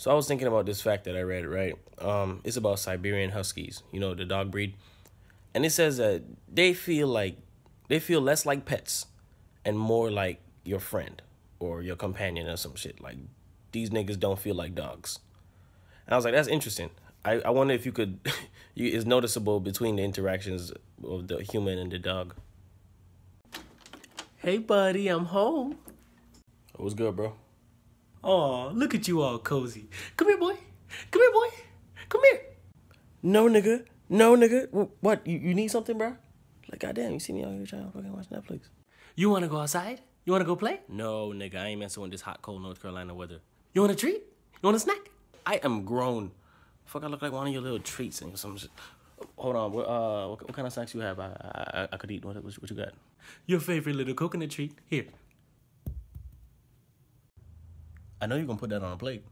So I was thinking about this fact that I read, right? Um, it's about Siberian Huskies, you know, the dog breed. And it says that they feel like they feel less like pets and more like your friend or your companion or some shit. Like these niggas don't feel like dogs. And I was like, that's interesting. I, I wonder if you could you is noticeable between the interactions of the human and the dog. Hey, buddy, I'm home. What's good, bro? Oh, look at you all cozy. Come here, boy. Come here, boy. Come here. No, nigga. No, nigga. What? You, you need something, bro? Like, goddamn, you see me out here trying to fucking watch Netflix. You want to go outside? You want to go play? No, nigga, I ain't messing with this hot, cold North Carolina weather. You want a treat? You want a snack? I am grown. Fuck, I look like one of your little treats and some shit. Hold on, what, uh, what, what kind of snacks you have? I, I, I could eat. What, what, what you got? Your favorite little coconut treat. Here. I know you're gonna put that on a plate.